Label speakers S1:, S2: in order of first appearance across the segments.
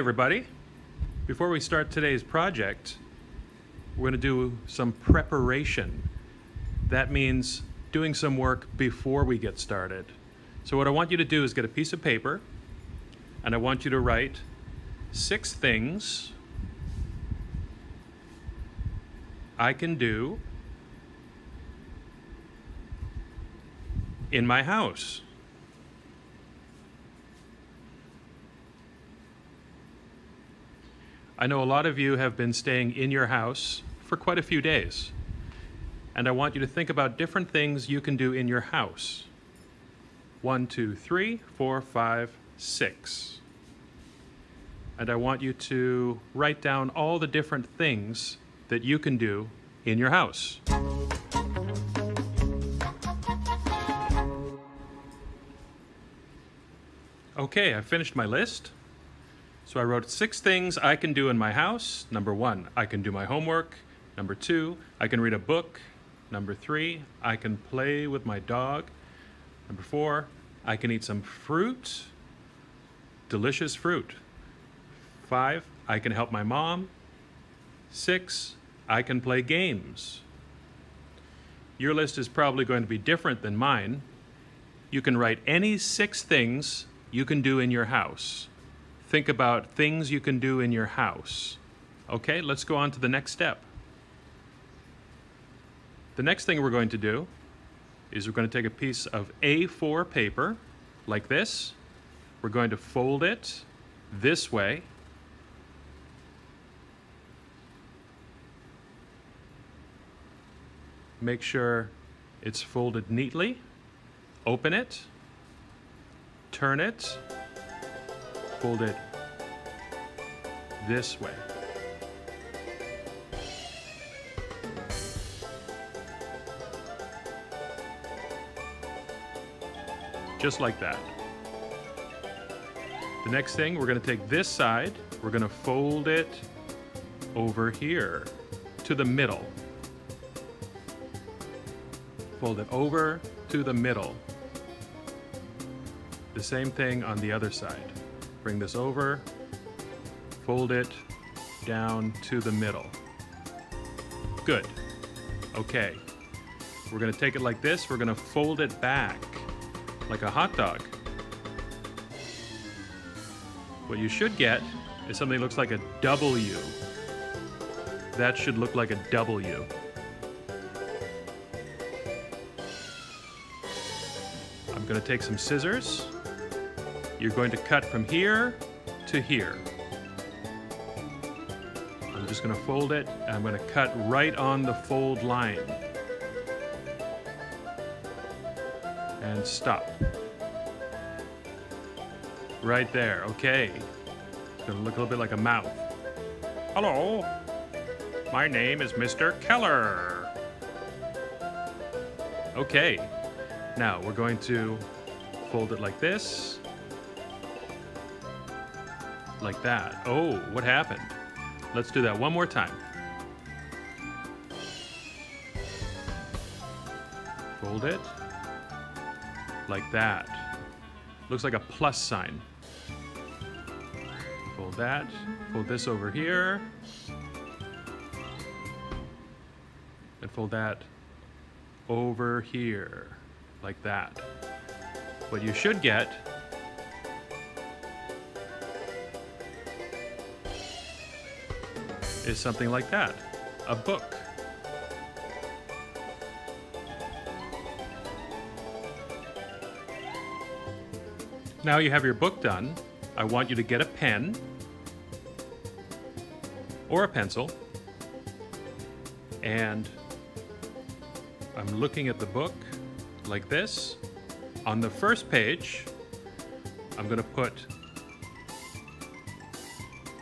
S1: everybody. Before we start today's project, we're going to do some preparation. That means doing some work before we get started. So what I want you to do is get a piece of paper and I want you to write six things I can do in my house. I know a lot of you have been staying in your house for quite a few days. And I want you to think about different things you can do in your house. One, two, three, four, five, six. And I want you to write down all the different things that you can do in your house. Okay, I finished my list. So I wrote six things I can do in my house. Number one, I can do my homework. Number two, I can read a book. Number three, I can play with my dog. Number four, I can eat some fruit, delicious fruit. Five, I can help my mom. Six, I can play games. Your list is probably going to be different than mine. You can write any six things you can do in your house think about things you can do in your house. Okay, let's go on to the next step. The next thing we're going to do is we're going to take a piece of A4 paper like this. We're going to fold it this way. Make sure it's folded neatly. Open it. Turn it fold it this way. Just like that. The next thing, we're gonna take this side, we're gonna fold it over here to the middle. Fold it over to the middle. The same thing on the other side. Bring this over, fold it down to the middle. Good. Okay. We're gonna take it like this, we're gonna fold it back like a hot dog. What you should get is something that looks like a W. That should look like a W. I'm gonna take some scissors you're going to cut from here to here. I'm just going to fold it I'm going to cut right on the fold line. And stop. Right there, okay. It's going to look a little bit like a mouth. Hello, my name is Mr. Keller. Okay, now we're going to fold it like this like that. Oh, what happened? Let's do that one more time. Fold it. Like that. Looks like a plus sign. Fold that. Fold this over here. And fold that over here. Like that. What you should get is something like that a book. Now you have your book done, I want you to get a pen or a pencil and I'm looking at the book like this. On the first page, I'm going to put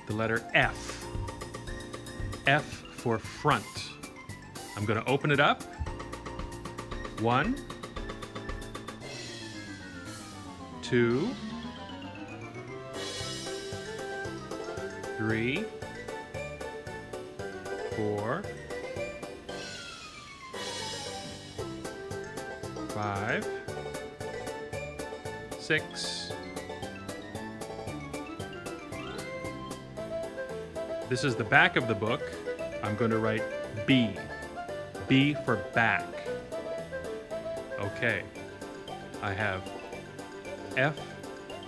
S1: the letter F. F for front. I'm going to open it up. One, two, three, four, five, six, This is the back of the book. I'm going to write B. B for back. Okay. I have F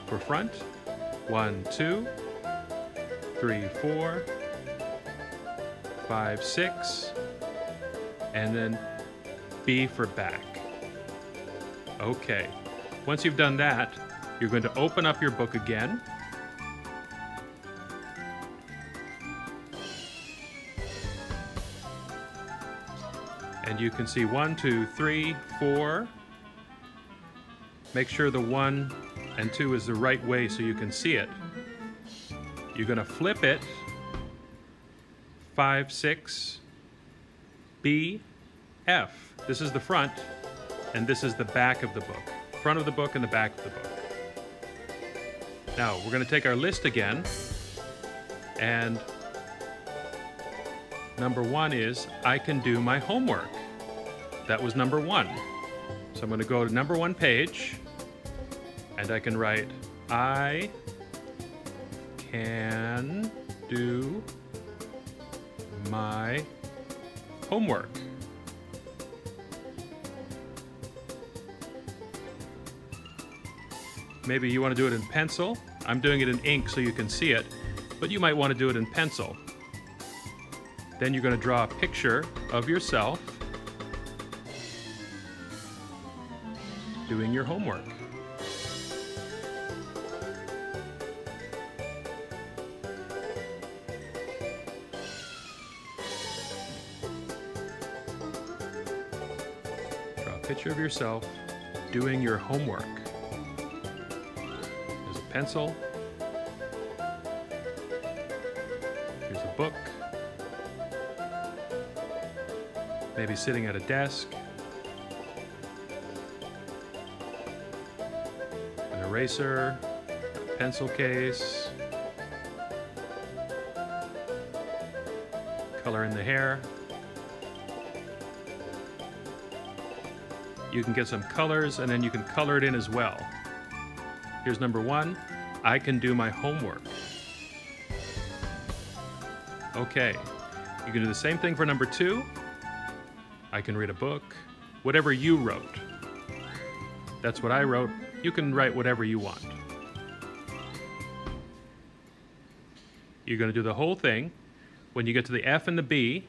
S1: for front. One, two, three, four, five, six, and then B for back. Okay. Once you've done that, you're going to open up your book again. And you can see one, two, three, four. Make sure the one and two is the right way so you can see it. You're going to flip it. Five, six, B, F. This is the front, and this is the back of the book. Front of the book and the back of the book. Now, we're going to take our list again, and number one is I can do my homework. That was number one. So I'm going to go to number one page, and I can write I can do my homework. Maybe you want to do it in pencil. I'm doing it in ink so you can see it, but you might want to do it in pencil. Then you're going to draw a picture of yourself doing your homework. Draw a picture of yourself doing your homework. There's a pencil. Here's a book. Maybe sitting at a desk. An eraser, pencil case. Color in the hair. You can get some colors and then you can color it in as well. Here's number one. I can do my homework. Okay. You can do the same thing for number two. I can read a book. Whatever you wrote. That's what I wrote. You can write whatever you want. You're going to do the whole thing. When you get to the F and the B,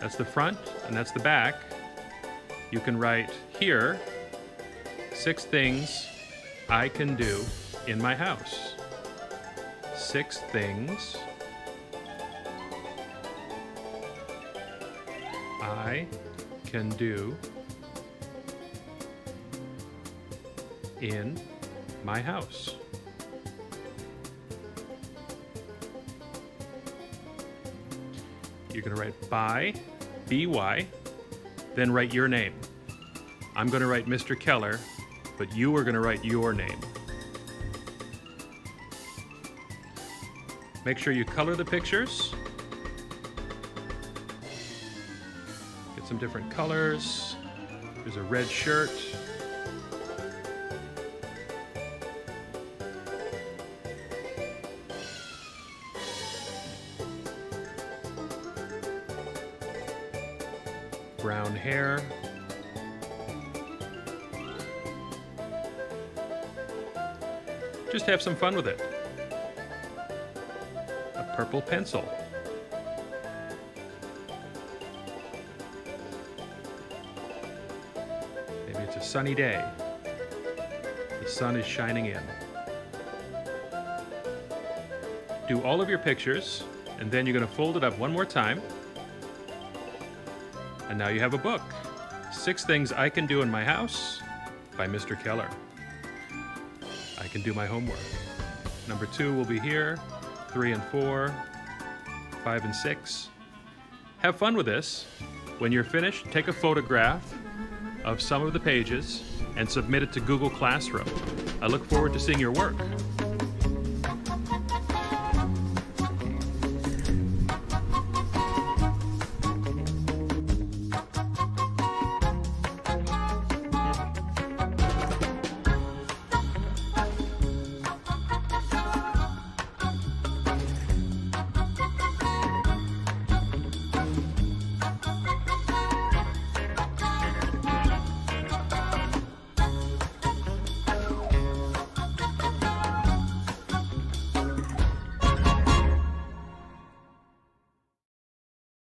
S1: that's the front and that's the back, you can write here six things I can do in my house. Six things I can do in my house. You're going to write by, B-Y, then write your name. I'm going to write Mr. Keller, but you are going to write your name. Make sure you color the pictures. Some different colors. There's a red shirt. Brown hair. Just have some fun with it. A purple pencil. Sunny day. The sun is shining in. Do all of your pictures, and then you're going to fold it up one more time. And now you have a book. Six Things I Can Do in My House by Mr. Keller. I can do my homework. Number two will be here, three and four, five and six. Have fun with this. When you're finished, take a photograph of some of the pages and submit it to Google Classroom. I look forward to seeing your work.